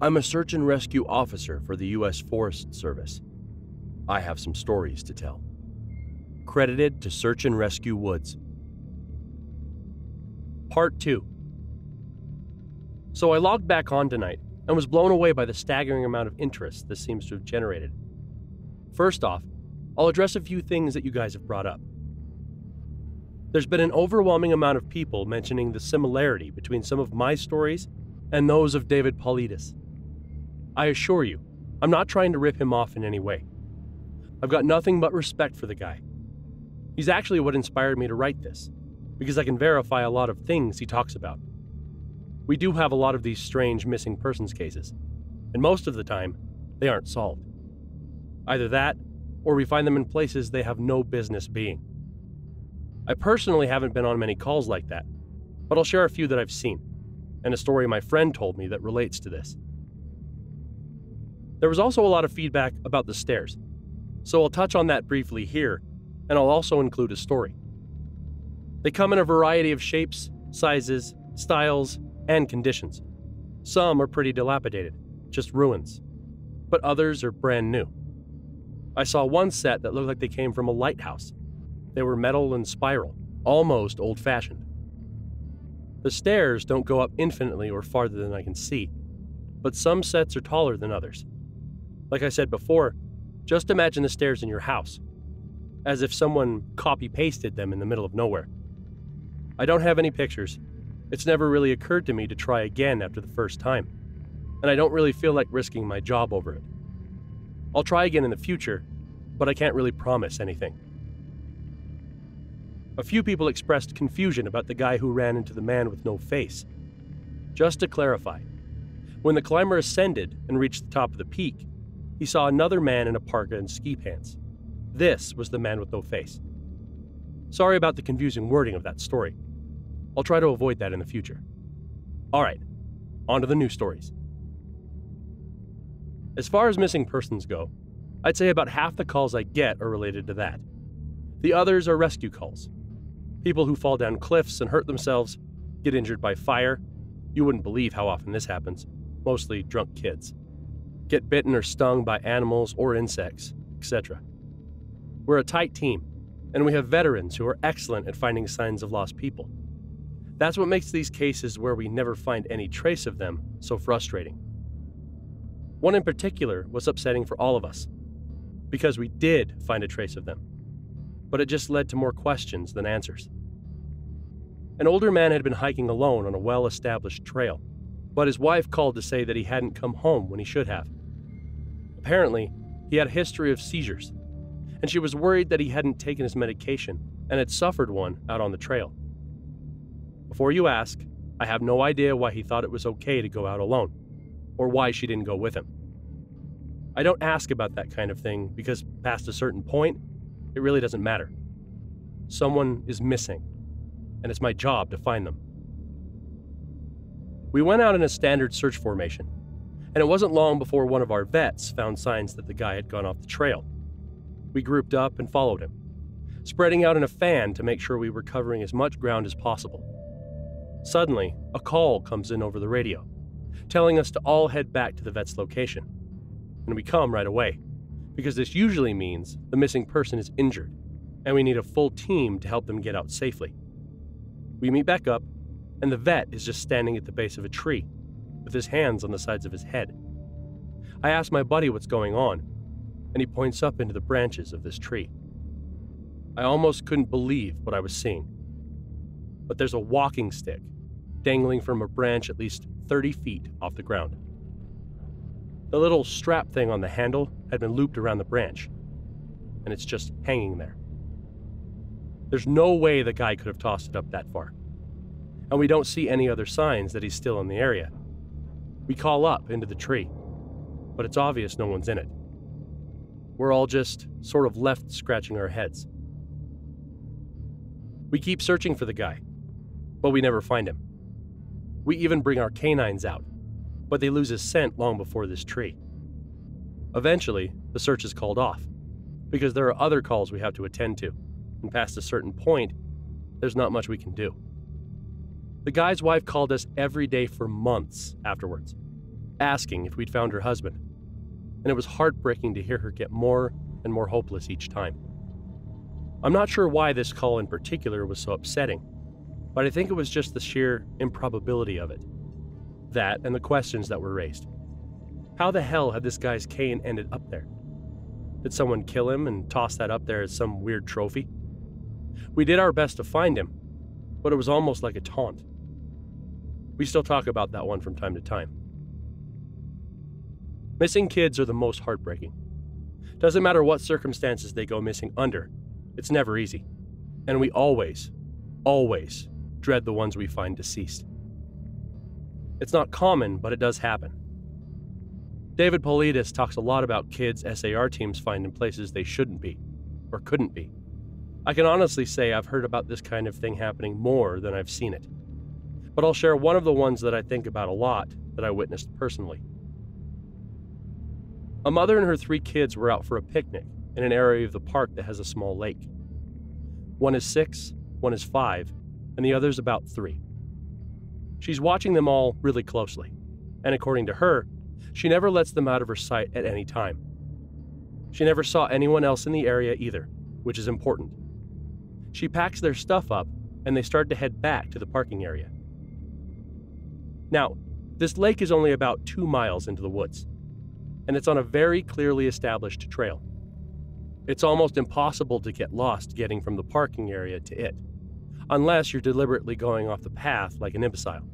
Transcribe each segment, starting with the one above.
I'm a search and rescue officer for the U.S. Forest Service. I have some stories to tell. Credited to Search and Rescue Woods. Part 2 So I logged back on tonight and was blown away by the staggering amount of interest this seems to have generated. First off, I'll address a few things that you guys have brought up. There's been an overwhelming amount of people mentioning the similarity between some of my stories and those of David Paulides. I assure you, I'm not trying to rip him off in any way. I've got nothing but respect for the guy. He's actually what inspired me to write this, because I can verify a lot of things he talks about. We do have a lot of these strange missing persons cases, and most of the time, they aren't solved. Either that, or we find them in places they have no business being. I personally haven't been on many calls like that, but I'll share a few that I've seen, and a story my friend told me that relates to this. There was also a lot of feedback about the stairs, so I'll touch on that briefly here, and I'll also include a story. They come in a variety of shapes, sizes, styles, and conditions. Some are pretty dilapidated, just ruins, but others are brand new. I saw one set that looked like they came from a lighthouse, they were metal and spiral, almost old fashioned. The stairs don't go up infinitely or farther than I can see, but some sets are taller than others. Like I said before, just imagine the stairs in your house, as if someone copy pasted them in the middle of nowhere. I don't have any pictures. It's never really occurred to me to try again after the first time, and I don't really feel like risking my job over it. I'll try again in the future, but I can't really promise anything. A few people expressed confusion about the guy who ran into the man with no face. Just to clarify, when the climber ascended and reached the top of the peak, he saw another man in a parka and ski pants. This was the man with no face. Sorry about the confusing wording of that story. I'll try to avoid that in the future. Alright, on to the new stories. As far as missing persons go, I'd say about half the calls I get are related to that. The others are rescue calls, People who fall down cliffs and hurt themselves, get injured by fire. You wouldn't believe how often this happens, mostly drunk kids. Get bitten or stung by animals or insects, etc. We're a tight team, and we have veterans who are excellent at finding signs of lost people. That's what makes these cases where we never find any trace of them so frustrating. One in particular was upsetting for all of us, because we did find a trace of them but it just led to more questions than answers. An older man had been hiking alone on a well established trail, but his wife called to say that he hadn't come home when he should have. Apparently, he had a history of seizures, and she was worried that he hadn't taken his medication and had suffered one out on the trail. Before you ask, I have no idea why he thought it was okay to go out alone, or why she didn't go with him. I don't ask about that kind of thing because past a certain point, it really doesn't matter. Someone is missing, and it's my job to find them. We went out in a standard search formation, and it wasn't long before one of our vets found signs that the guy had gone off the trail. We grouped up and followed him, spreading out in a fan to make sure we were covering as much ground as possible. Suddenly, a call comes in over the radio, telling us to all head back to the vet's location, and we come right away because this usually means the missing person is injured, and we need a full team to help them get out safely. We meet back up, and the vet is just standing at the base of a tree, with his hands on the sides of his head. I ask my buddy what's going on, and he points up into the branches of this tree. I almost couldn't believe what I was seeing. But there's a walking stick dangling from a branch at least 30 feet off the ground. The little strap thing on the handle had been looped around the branch, and it's just hanging there. There's no way the guy could have tossed it up that far. And we don't see any other signs that he's still in the area. We call up into the tree, but it's obvious no one's in it. We're all just sort of left scratching our heads. We keep searching for the guy, but we never find him. We even bring our canines out, but they lose his scent long before this tree. Eventually, the search is called off, because there are other calls we have to attend to, and past a certain point, there's not much we can do. The guy's wife called us every day for months afterwards, asking if we'd found her husband, and it was heartbreaking to hear her get more and more hopeless each time. I'm not sure why this call in particular was so upsetting, but I think it was just the sheer improbability of it. That and the questions that were raised. How the hell had this guy's cane ended up there? Did someone kill him and toss that up there as some weird trophy? We did our best to find him, but it was almost like a taunt. We still talk about that one from time to time. Missing kids are the most heartbreaking. Doesn't matter what circumstances they go missing under, it's never easy. And we always, always dread the ones we find deceased. It's not common, but it does happen. David Paulides talks a lot about kids SAR teams find in places they shouldn't be, or couldn't be. I can honestly say I've heard about this kind of thing happening more than I've seen it. But I'll share one of the ones that I think about a lot that I witnessed personally. A mother and her three kids were out for a picnic in an area of the park that has a small lake. One is six, one is five, and the other's about three. She's watching them all really closely, and according to her, she never lets them out of her sight at any time. She never saw anyone else in the area either, which is important. She packs their stuff up, and they start to head back to the parking area. Now, this lake is only about two miles into the woods, and it's on a very clearly established trail. It's almost impossible to get lost getting from the parking area to it, unless you're deliberately going off the path like an imbecile.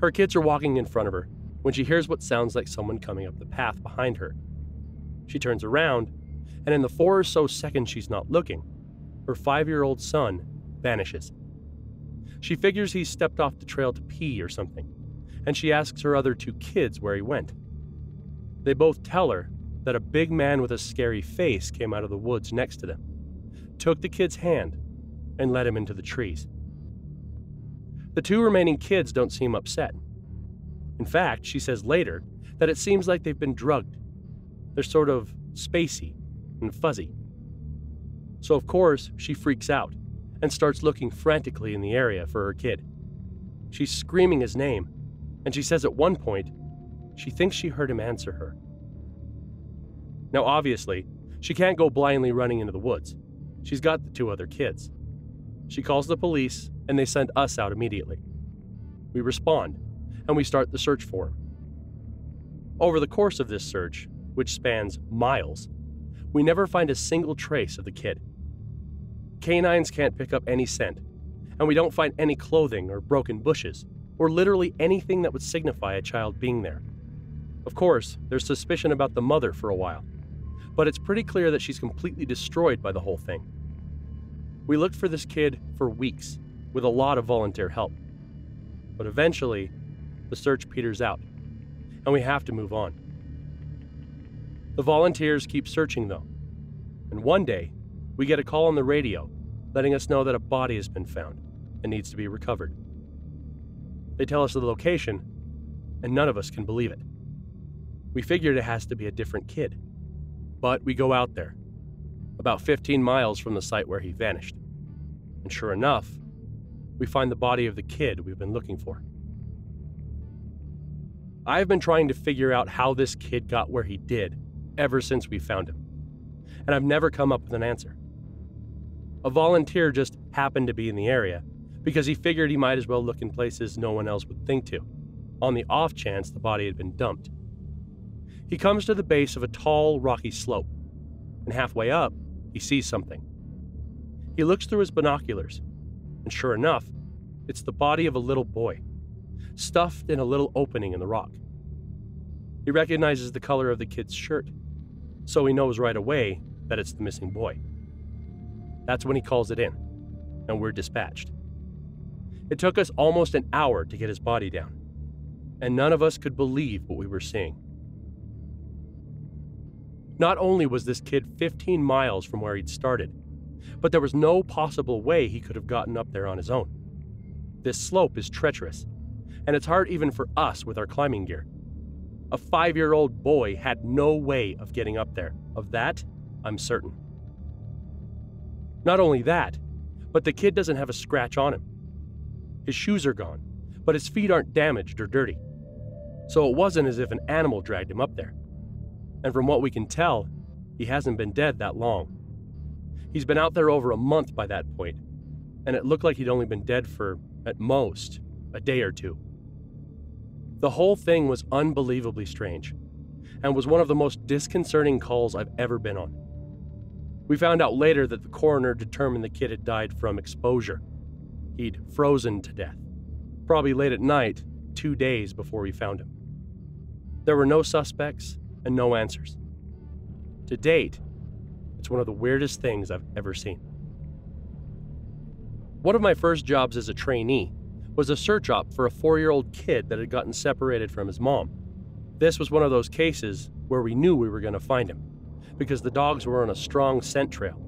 Her kids are walking in front of her when she hears what sounds like someone coming up the path behind her. She turns around, and in the four or so seconds she's not looking, her five year old son vanishes. She figures he stepped off the trail to pee or something, and she asks her other two kids where he went. They both tell her that a big man with a scary face came out of the woods next to them, took the kid's hand, and led him into the trees. The two remaining kids don't seem upset. In fact, she says later that it seems like they've been drugged. They're sort of spacey and fuzzy. So, of course, she freaks out and starts looking frantically in the area for her kid. She's screaming his name, and she says at one point she thinks she heard him answer her. Now, obviously, she can't go blindly running into the woods. She's got the two other kids. She calls the police, and they send us out immediately. We respond, and we start the search for him. Over the course of this search, which spans miles, we never find a single trace of the kid. Canines can't pick up any scent, and we don't find any clothing or broken bushes, or literally anything that would signify a child being there. Of course, there's suspicion about the mother for a while, but it's pretty clear that she's completely destroyed by the whole thing. We looked for this kid for weeks, with a lot of volunteer help. But eventually, the search peters out, and we have to move on. The volunteers keep searching, though, and one day, we get a call on the radio letting us know that a body has been found and needs to be recovered. They tell us the location, and none of us can believe it. We figured it has to be a different kid. But we go out there, about 15 miles from the site where he vanished. And sure enough, we find the body of the kid we've been looking for. I've been trying to figure out how this kid got where he did ever since we found him, and I've never come up with an answer. A volunteer just happened to be in the area because he figured he might as well look in places no one else would think to, on the off chance the body had been dumped. He comes to the base of a tall, rocky slope, and halfway up, he sees something. He looks through his binoculars, and sure enough, it's the body of a little boy, stuffed in a little opening in the rock. He recognizes the color of the kid's shirt, so he knows right away that it's the missing boy. That's when he calls it in, and we're dispatched. It took us almost an hour to get his body down, and none of us could believe what we were seeing. Not only was this kid 15 miles from where he'd started, but there was no possible way he could have gotten up there on his own. This slope is treacherous, and it's hard even for us with our climbing gear. A five year old boy had no way of getting up there. Of that, I'm certain. Not only that, but the kid doesn't have a scratch on him. His shoes are gone, but his feet aren't damaged or dirty. so it wasn't as if an animal dragged him up there. And from what we can tell, he hasn't been dead that long. He's been out there over a month by that point, and it looked like he'd only been dead for, at most, a day or two. The whole thing was unbelievably strange, and was one of the most disconcerting calls I've ever been on. We found out later that the coroner determined the kid had died from exposure. He'd frozen to death, probably late at night, two days before we found him. There were no suspects and no answers. To date, it's one of the weirdest things I've ever seen. One of my first jobs as a trainee was a search op for a four year old kid that had gotten separated from his mom. This was one of those cases where we knew we were going to find him because the dogs were on a strong scent trail,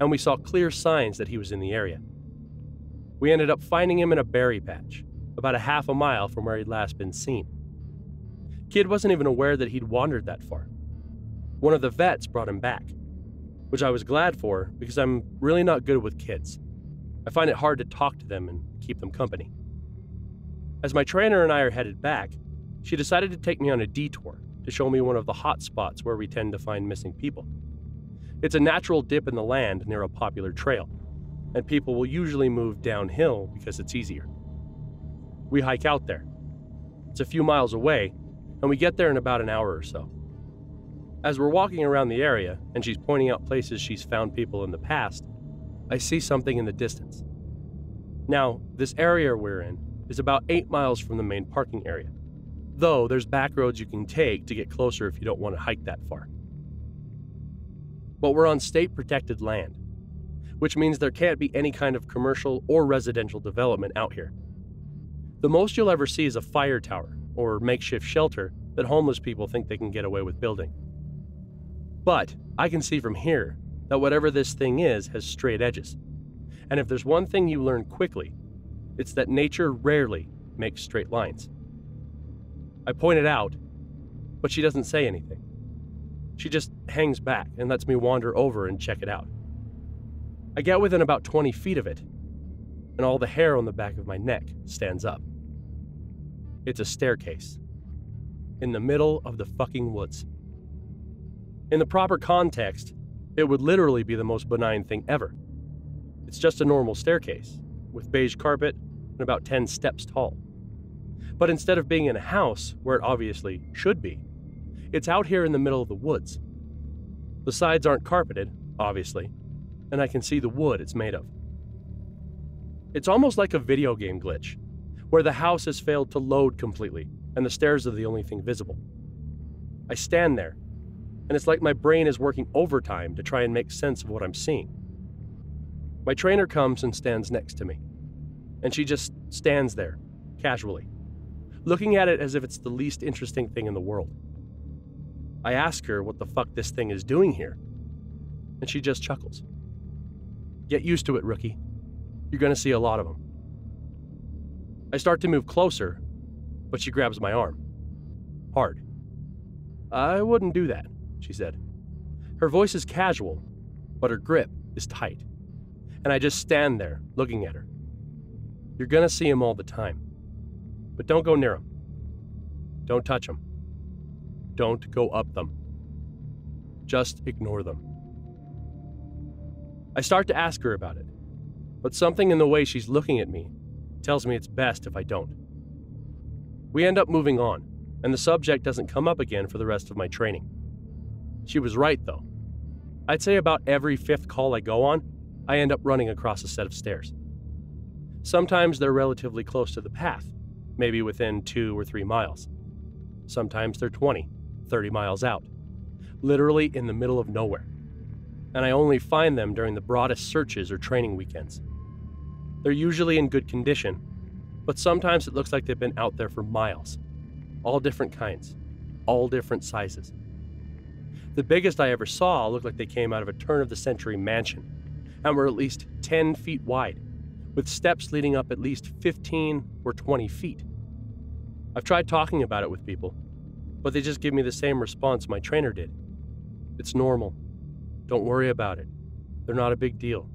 and we saw clear signs that he was in the area. We ended up finding him in a berry patch, about a half a mile from where he'd last been seen. Kid wasn't even aware that he'd wandered that far. One of the vets brought him back, which I was glad for because I'm really not good with kids. I find it hard to talk to them and keep them company. As my trainer and I are headed back, she decided to take me on a detour to show me one of the hot spots where we tend to find missing people. It's a natural dip in the land near a popular trail, and people will usually move downhill because it's easier. We hike out there. It's a few miles away, and we get there in about an hour or so. As we're walking around the area and she's pointing out places she's found people in the past, I see something in the distance. Now, this area we're in is about 8 miles from the main parking area though there's back roads you can take to get closer if you don't want to hike that far. But we're on state protected land, which means there can't be any kind of commercial or residential development out here. The most you'll ever see is a fire tower or makeshift shelter that homeless people think they can get away with building. But I can see from here that whatever this thing is has straight edges. And if there's one thing you learn quickly, it's that nature rarely makes straight lines. I point it out, but she doesn't say anything. She just hangs back and lets me wander over and check it out. I get within about 20 feet of it, and all the hair on the back of my neck stands up. It's a staircase. In the middle of the fucking woods. In the proper context, it would literally be the most benign thing ever. It's just a normal staircase, with beige carpet and about 10 steps tall. But instead of being in a house, where it obviously should be, it's out here in the middle of the woods. The sides aren't carpeted, obviously, and I can see the wood it's made of. It's almost like a video game glitch, where the house has failed to load completely and the stairs are the only thing visible. I stand there, and it's like my brain is working overtime to try and make sense of what I'm seeing. My trainer comes and stands next to me, and she just stands there, casually looking at it as if it's the least interesting thing in the world. I ask her what the fuck this thing is doing here, and she just chuckles. Get used to it, rookie. You're gonna see a lot of them. I start to move closer, but she grabs my arm. Hard. I wouldn't do that, she said. Her voice is casual, but her grip is tight. And I just stand there, looking at her. You're gonna see him all the time. But don't go near them. Don't touch them. Don't go up them. Just ignore them. I start to ask her about it, but something in the way she's looking at me tells me it's best if I don't. We end up moving on, and the subject doesn't come up again for the rest of my training. She was right, though. I'd say about every fifth call I go on, I end up running across a set of stairs. Sometimes they're relatively close to the path, maybe within two or three miles. Sometimes they're 20, 30 miles out, literally in the middle of nowhere. And I only find them during the broadest searches or training weekends. They're usually in good condition, but sometimes it looks like they've been out there for miles. All different kinds, all different sizes. The biggest I ever saw looked like they came out of a turn of the century mansion and were at least 10 feet wide, with steps leading up at least 15 or 20 feet. I've tried talking about it with people, but they just give me the same response my trainer did. It's normal. Don't worry about it. They're not a big deal.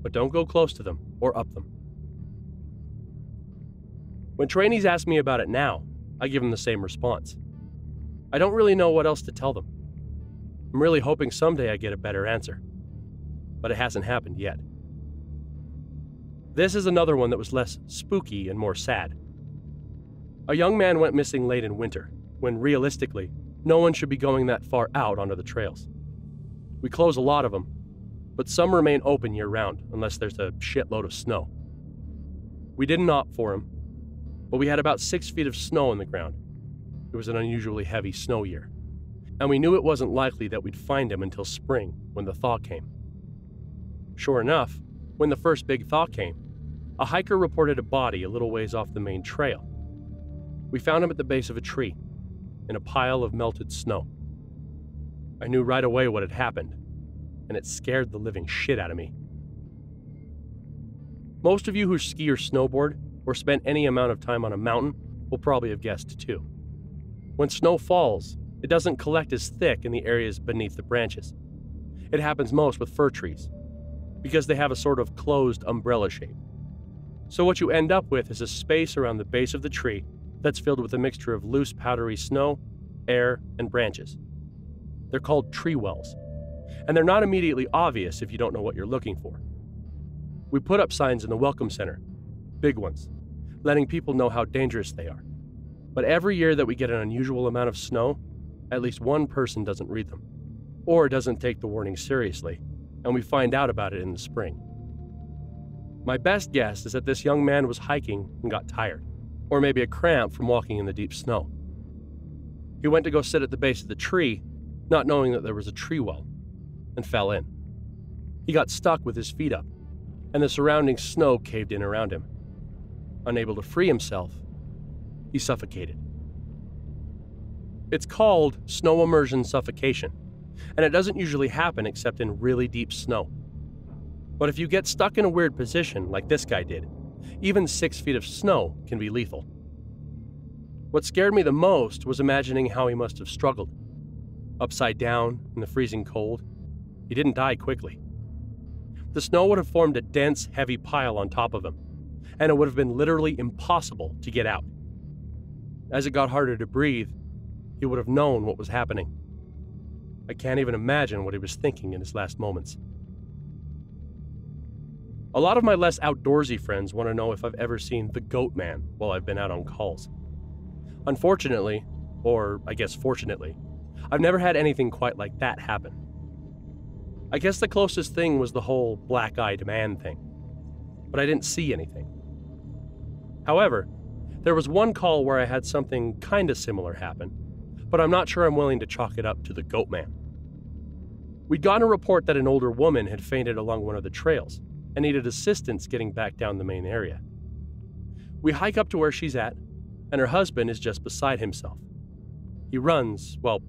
But don't go close to them or up them. When trainees ask me about it now, I give them the same response. I don't really know what else to tell them. I'm really hoping someday I get a better answer, but it hasn't happened yet. This is another one that was less spooky and more sad. A young man went missing late in winter, when realistically, no one should be going that far out onto the trails. We close a lot of them, but some remain open year round unless there's a shitload of snow. We didn't opt for him, but we had about six feet of snow on the ground. It was an unusually heavy snow year, and we knew it wasn't likely that we'd find him until spring when the thaw came. Sure enough, when the first big thaw came, a hiker reported a body a little ways off the main trail. We found him at the base of a tree, in a pile of melted snow. I knew right away what had happened, and it scared the living shit out of me. Most of you who ski or snowboard or spent any amount of time on a mountain will probably have guessed too. When snow falls, it doesn't collect as thick in the areas beneath the branches. It happens most with fir trees, because they have a sort of closed umbrella shape. So, what you end up with is a space around the base of the tree that's filled with a mixture of loose, powdery snow, air, and branches. They're called tree wells, and they're not immediately obvious if you don't know what you're looking for. We put up signs in the Welcome Center, big ones, letting people know how dangerous they are. But every year that we get an unusual amount of snow, at least one person doesn't read them, or doesn't take the warning seriously, and we find out about it in the spring. My best guess is that this young man was hiking and got tired, or maybe a cramp from walking in the deep snow. He went to go sit at the base of the tree, not knowing that there was a tree well, and fell in. He got stuck with his feet up and the surrounding snow caved in around him. Unable to free himself, he suffocated. It's called snow immersion suffocation, and it doesn't usually happen except in really deep snow. But if you get stuck in a weird position, like this guy did, even six feet of snow can be lethal. What scared me the most was imagining how he must have struggled. Upside down in the freezing cold, he didn't die quickly the snow would have formed a dense, heavy pile on top of him, and it would have been literally impossible to get out. As it got harder to breathe, he would have known what was happening. I can't even imagine what he was thinking in his last moments. A lot of my less outdoorsy friends want to know if I've ever seen the Goat Man while I've been out on calls. Unfortunately, or I guess fortunately, I've never had anything quite like that happen. I guess the closest thing was the whole black eyed man thing, but I didn't see anything. However, there was one call where I had something kinda similar happen, but I'm not sure I'm willing to chalk it up to the goat man. We'd gotten a report that an older woman had fainted along one of the trails and needed assistance getting back down the main area. We hike up to where she's at, and her husband is just beside himself. He runs, well,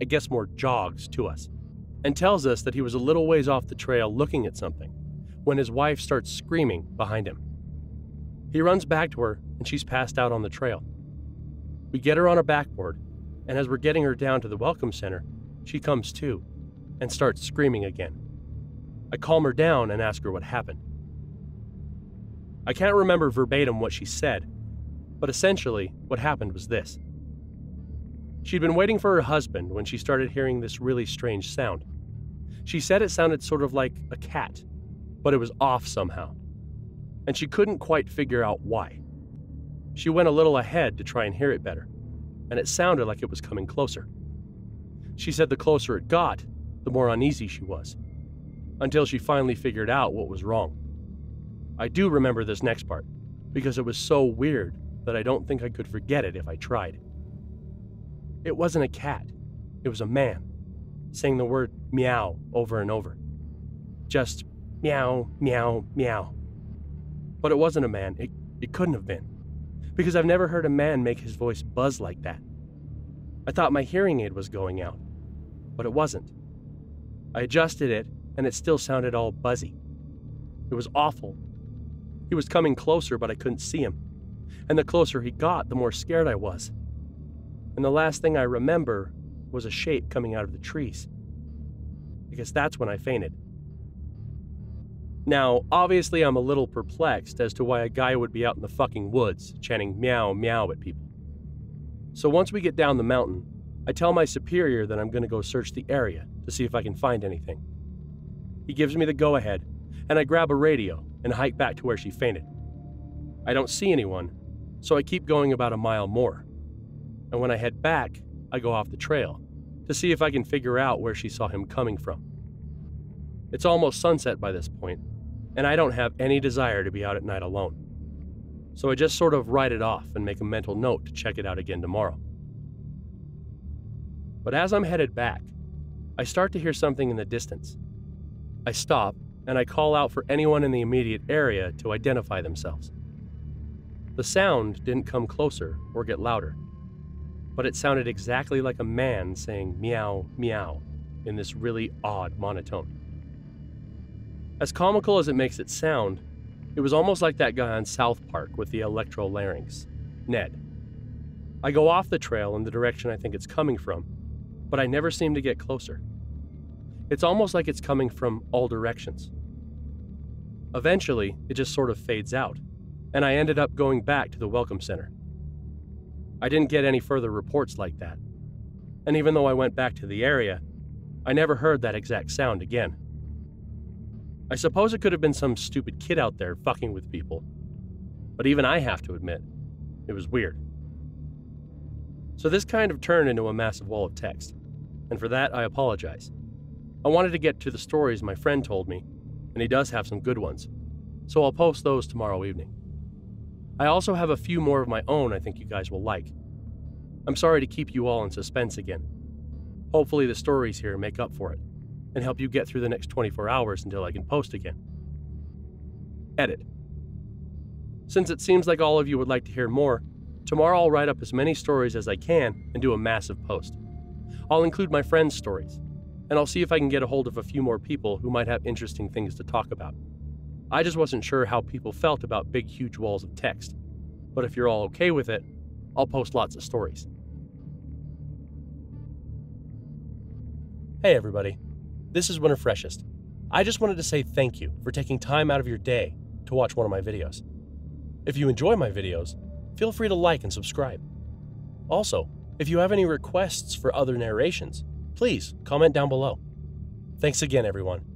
I guess more jogs to us and tells us that he was a little ways off the trail looking at something when his wife starts screaming behind him. He runs back to her, and she's passed out on the trail. We get her on a backboard, and as we're getting her down to the welcome center, she comes to and starts screaming again. I calm her down and ask her what happened. I can't remember verbatim what she said, but essentially, what happened was this. She'd been waiting for her husband when she started hearing this really strange sound. She said it sounded sort of like a cat, but it was off somehow. And she couldn't quite figure out why. She went a little ahead to try and hear it better, and it sounded like it was coming closer. She said the closer it got, the more uneasy she was, until she finally figured out what was wrong. I do remember this next part, because it was so weird that I don't think I could forget it if I tried. It wasn't a cat, it was a man saying the word meow over and over. Just meow, meow, meow. But it wasn't a man. It, it couldn't have been. Because I've never heard a man make his voice buzz like that. I thought my hearing aid was going out, but it wasn't. I adjusted it, and it still sounded all buzzy. It was awful. He was coming closer, but I couldn't see him. And the closer he got, the more scared I was. And the last thing I remember was a shape coming out of the trees. I guess that's when I fainted. Now, obviously, I'm a little perplexed as to why a guy would be out in the fucking woods chanting meow meow at people. So once we get down the mountain, I tell my superior that I'm going to go search the area to see if I can find anything. He gives me the go ahead, and I grab a radio and hike back to where she fainted. I don't see anyone, so I keep going about a mile more. And when I head back, I go off the trail to see if I can figure out where she saw him coming from. It's almost sunset by this point, and I don't have any desire to be out at night alone. So I just sort of write it off and make a mental note to check it out again tomorrow. But as I'm headed back, I start to hear something in the distance. I stop and I call out for anyone in the immediate area to identify themselves. The sound didn't come closer or get louder, but it sounded exactly like a man saying meow, meow in this really odd monotone. As comical as it makes it sound, it was almost like that guy on South Park with the electrolarynx, Ned. I go off the trail in the direction I think it's coming from, but I never seem to get closer. It's almost like it's coming from all directions. Eventually, it just sort of fades out, and I ended up going back to the Welcome Center. I didn't get any further reports like that, and even though I went back to the area, I never heard that exact sound again. I suppose it could have been some stupid kid out there fucking with people, but even I have to admit, it was weird. So this kind of turned into a massive wall of text, and for that I apologize. I wanted to get to the stories my friend told me, and he does have some good ones, so I'll post those tomorrow evening. I also have a few more of my own I think you guys will like. I'm sorry to keep you all in suspense again. Hopefully, the stories here make up for it and help you get through the next 24 hours until I can post again. Edit. Since it seems like all of you would like to hear more, tomorrow I'll write up as many stories as I can and do a massive post. I'll include my friends' stories, and I'll see if I can get a hold of a few more people who might have interesting things to talk about. I just wasn't sure how people felt about big, huge walls of text, but if you're all okay with it, I'll post lots of stories. Hey, everybody. This is Winterfreshest. I just wanted to say thank you for taking time out of your day to watch one of my videos. If you enjoy my videos, feel free to like and subscribe. Also, if you have any requests for other narrations, please comment down below. Thanks again, everyone.